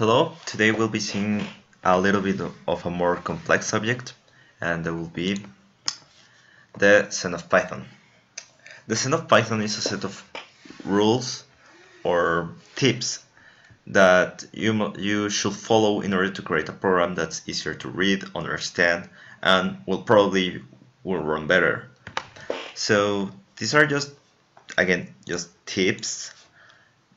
Hello, today we'll be seeing a little bit of a more complex subject and that will be the Zen of Python. The Zen of Python is a set of rules or tips that you, you should follow in order to create a program that's easier to read, understand, and will probably will run better. So these are just, again, just tips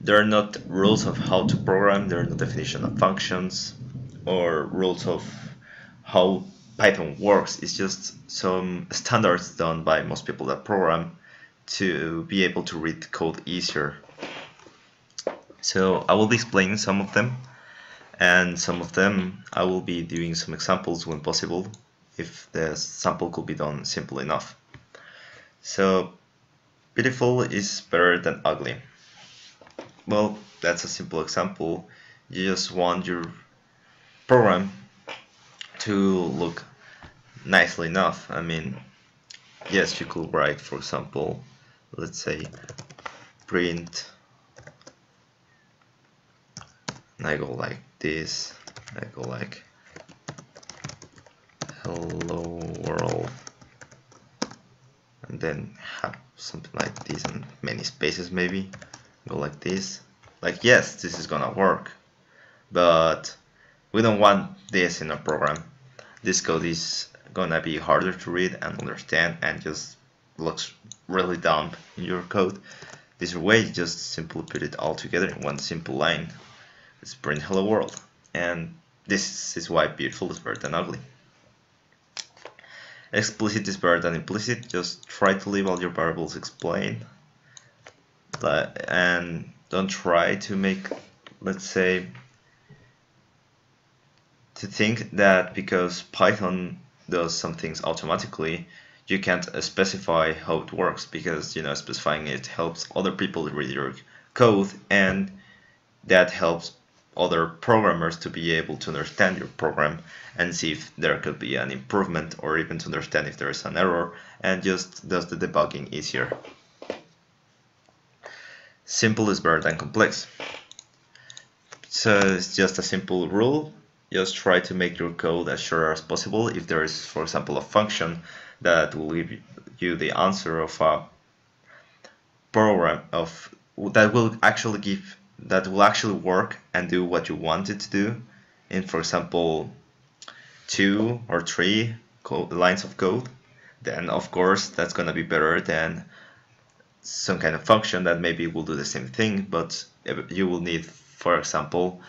there are not rules of how to program, there are no definition of functions or rules of how Python works. It's just some standards done by most people that program to be able to read code easier. So I will be explaining some of them and some of them I will be doing some examples when possible if the sample could be done simple enough. So beautiful is better than ugly. Well, that's a simple example. You just want your program to look nicely enough. I mean, yes, you could write, for example, let's say print and I go like this, I go like hello world and then have something like this and many spaces maybe go like this. Like yes this is gonna work but we don't want this in our program. This code is gonna be harder to read and understand and just looks really dumb in your code. This way just simply put it all together in one simple line. Let's print hello world and this is why beautiful is better than ugly. Explicit is better than implicit. Just try to leave all your variables explained and don't try to make let's say to think that because Python does some things automatically you can't specify how it works because you know specifying it helps other people read your code and that helps other programmers to be able to understand your program and see if there could be an improvement or even to understand if there is an error and just does the debugging easier. Simple is better than complex. So it's just a simple rule. Just try to make your code as short as possible. If there is, for example, a function that will give you the answer of a program of that will actually give that will actually work and do what you want it to do in, for example, two or three lines of code, then of course that's going to be better than some kind of function that maybe will do the same thing, but you will need, for example,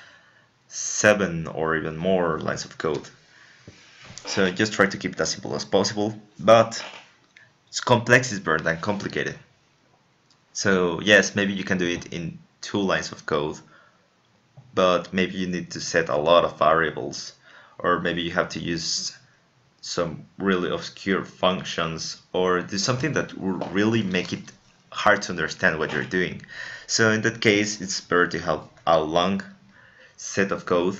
seven or even more lines of code. So just try to keep it as simple as possible, but it's complex is better than complicated. So yes, maybe you can do it in two lines of code, but maybe you need to set a lot of variables, or maybe you have to use some really obscure functions, or do something that will really make it hard to understand what you're doing. So in that case, it's better to have a long set of code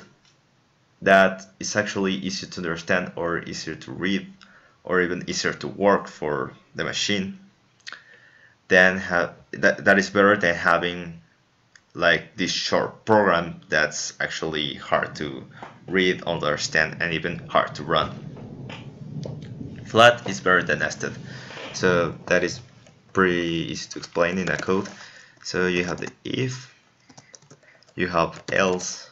that is actually easier to understand or easier to read or even easier to work for the machine then have that, that is better than having like this short program that's actually hard to read understand and even hard to run flat is better than nested so that is pretty easy to explain in a code. So you have the if, you have else.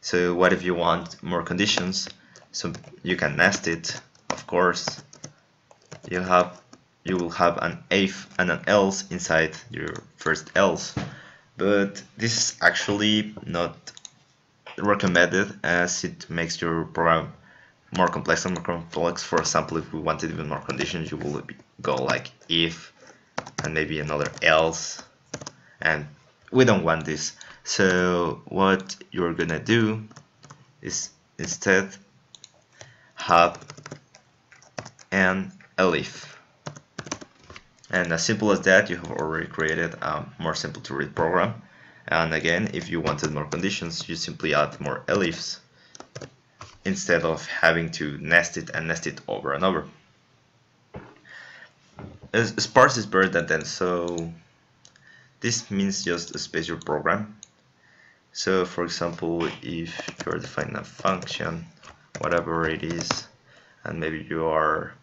So what if you want more conditions? So you can nest it, of course. You have you will have an if and an else inside your first else. But this is actually not recommended as it makes your program more complex and more complex. For example, if we wanted even more conditions, you will go like if and maybe another else. And we don't want this. So what you're gonna do is instead have an elif and as simple as that you have already created a more simple to read program. And again if you wanted more conditions you simply add more elifs instead of having to nest it and nest it over and over sparse is better than dense, so this means just a space your program. So for example, if you're defining a function, whatever it is, and maybe you are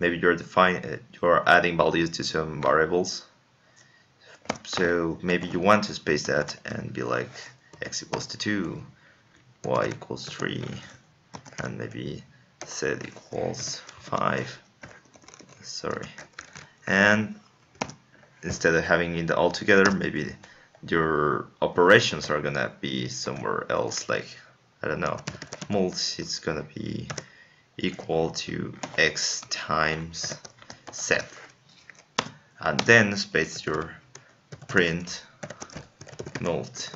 maybe you're defining uh, you're adding values to some variables. So maybe you want to space that and be like x equals to 2, y equals 3, and maybe z equals 5. Sorry. And instead of having it all together, maybe your operations are gonna be somewhere else like I don't know multi is gonna be equal to x times z and then space your print multi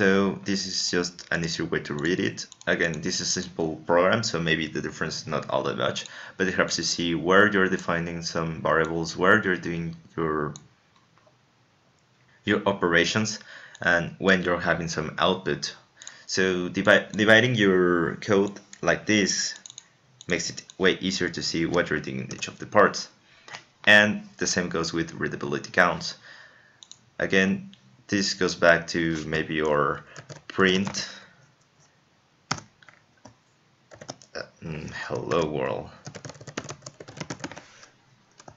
so this is just an easier way to read it again this is a simple program so maybe the difference is not all that much but it helps you see where you're defining some variables where you're doing your your operations and when you're having some output. So divide, dividing your code like this makes it way easier to see what you're doing in each of the parts. And the same goes with readability counts. Again, this goes back to maybe your print. Uh, mm, hello world.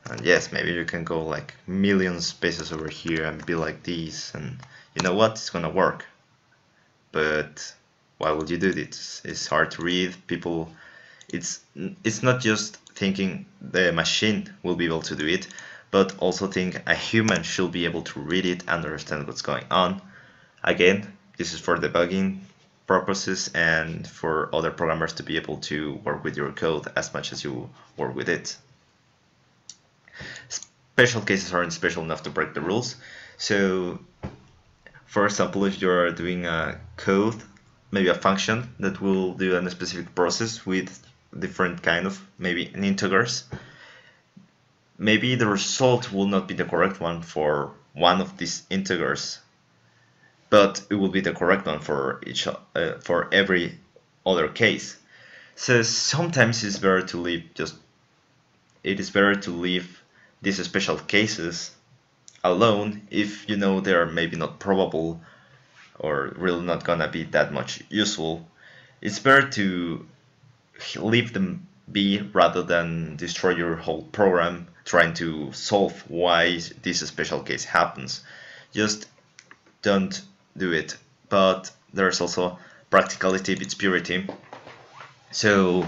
And yes maybe you can go like million spaces over here and be like this and you know what? It's gonna work. But why would you do this? It's hard to read. People it's it's not just thinking the machine will be able to do it but also think a human should be able to read it and understand what's going on again this is for debugging purposes and for other programmers to be able to work with your code as much as you work with it special cases aren't special enough to break the rules. So, for example, if you're doing a code, maybe a function that will do a specific process with different kind of maybe integers, maybe the result will not be the correct one for one of these integers, but it will be the correct one for each uh, for every other case. So sometimes it's better to leave just it is better to leave these special cases alone if you know they're maybe not probable or really not gonna be that much useful it's better to leave them be rather than destroy your whole program trying to solve why this special case happens. Just don't do it. But there's also practicality beats purity. So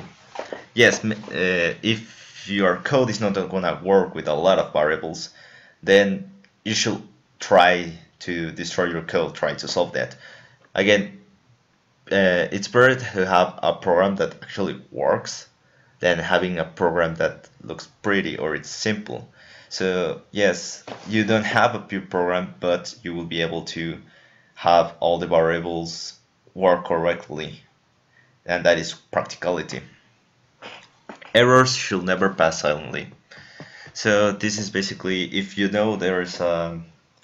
yes uh, if your code is not to work with a lot of variables, then you should try to destroy your code, try to solve that. Again, uh, it's better to have a program that actually works than having a program that looks pretty or it's simple. So yes, you don't have a pure program, but you will be able to have all the variables work correctly, and that is practicality errors should never pass silently. So this is basically if you know there is a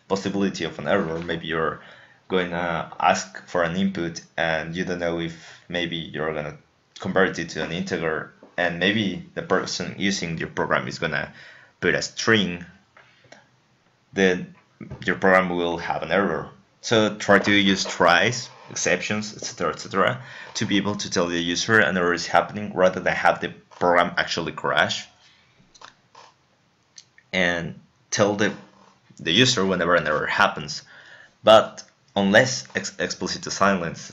possibility of an error, maybe you're going to ask for an input and you don't know if maybe you're going to convert it to an integer and maybe the person using your program is to put a string, then your program will have an error. So try to use tries, exceptions, etc., etc., to be able to tell the user an error is happening rather than have the program actually crash and tell the, the user whenever an error happens. But unless ex explicit silence,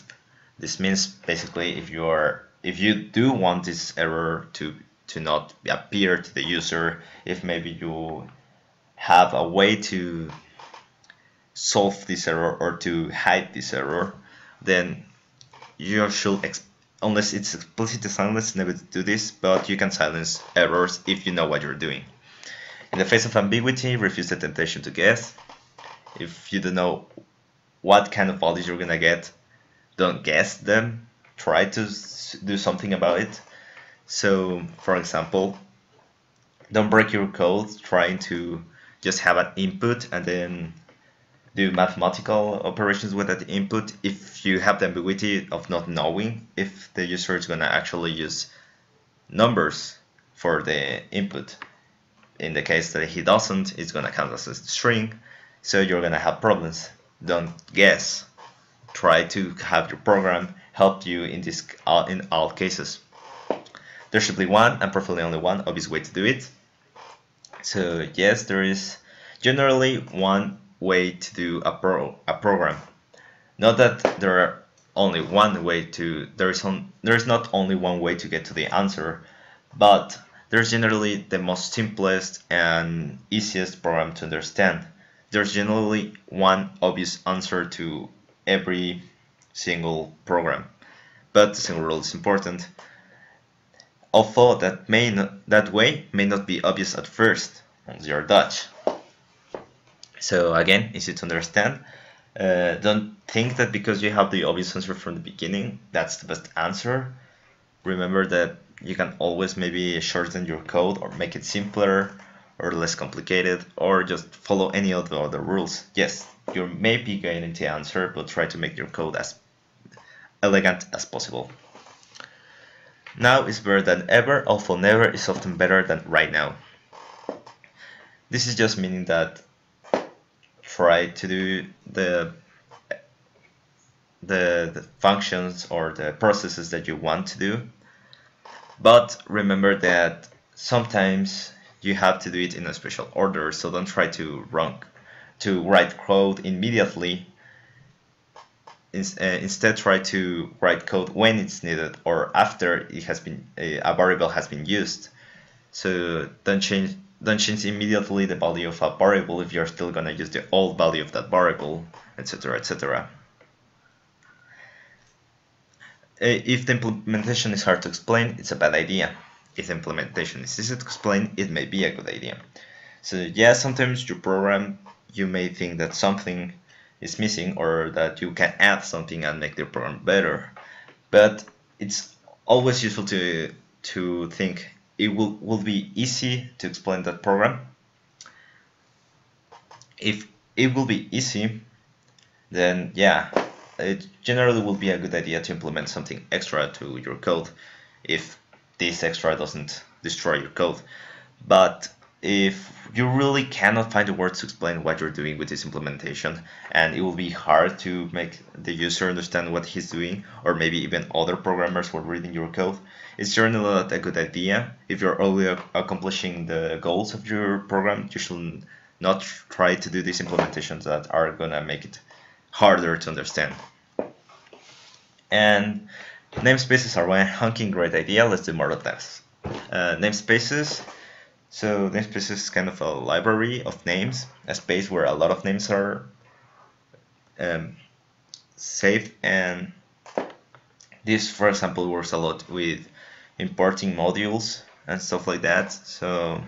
this means basically if you are if you do want this error to to not appear to the user, if maybe you have a way to solve this error or to hide this error, then you should unless it's explicitly silenced, never do this, but you can silence errors if you know what you're doing. In the face of ambiguity, refuse the temptation to guess. If you don't know what kind of values you're gonna get, don't guess them. Try to do something about it. So, for example, don't break your code trying to just have an input and then do mathematical operations with that input if you have the ambiguity of not knowing if the user is going to actually use numbers for the input. In the case that he doesn't, it's going to count as a string, so you're going to have problems. don't guess. Try to have your program help you in this uh, in all cases. There should be one and preferably only one obvious way to do it. So yes, there is generally one way to do a pro a program. Not that there are only one way to there is on there is not only one way to get to the answer, but there's generally the most simplest and easiest program to understand. There's generally one obvious answer to every single program, but the single rule is important. Although that may not, that way may not be obvious at first on your Dutch. So again, easy to understand. Uh, don't think that because you have the obvious answer from the beginning, that's the best answer. Remember that you can always maybe shorten your code or make it simpler or less complicated or just follow any of the other rules. Yes, you may be getting the answer, but try to make your code as elegant as possible. Now is better than ever, although never is often better than right now. This is just meaning that try to do the the, the functions or the processes that you want to do but remember that sometimes you have to do it in a special order, so don't try to run to write code immediately. Uh, instead, try to write code when it's needed or after it has been a, a variable has been used. So don't change don't change immediately the value of a variable if you're still gonna use the old value of that variable, etc., etc. Uh, if the implementation is hard to explain, it's a bad idea. If the implementation is easy to explain, it may be a good idea. So yeah, sometimes your program, you may think that something is missing or that you can add something and make the program better. But it's always useful to to think it will, will be easy to explain that program. If it will be easy, then yeah, it generally will be a good idea to implement something extra to your code if this extra doesn't destroy your code. But if you really cannot find the words to explain what you're doing with this implementation and it will be hard to make the user understand what he's doing or maybe even other programmers who are reading your code it's generally not a good idea if you're only accomplishing the goals of your program you should not try to do these implementations that are gonna make it harder to understand. And namespaces are one hunking great idea. Let's do more of this. Uh, namespaces. So namespace is kind of a library of names, a space where a lot of names are um, saved. And this, for example, works a lot with importing modules and stuff like that. So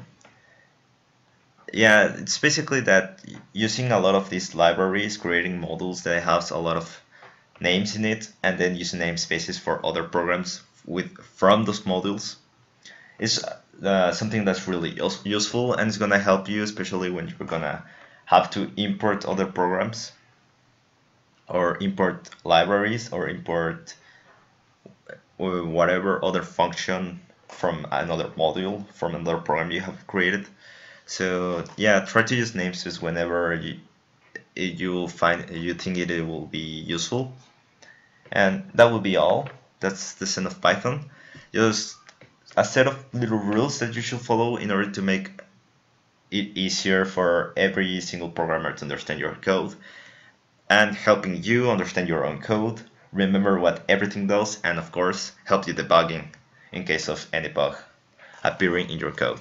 yeah, it's basically that using a lot of these libraries, creating modules that have a lot of names in it, and then using namespaces for other programs with from those modules is uh, something that's really useful and it's gonna help you, especially when you're gonna have to import other programs or import libraries or import whatever other function from another module from another program you have created. So yeah, try to use namespace whenever you you find you think it will be useful. And that will be all. That's the Zen of Python. Just a set of little rules that you should follow in order to make it easier for every single programmer to understand your code and helping you understand your own code, remember what everything does, and of course, help you debugging in case of any bug appearing in your code.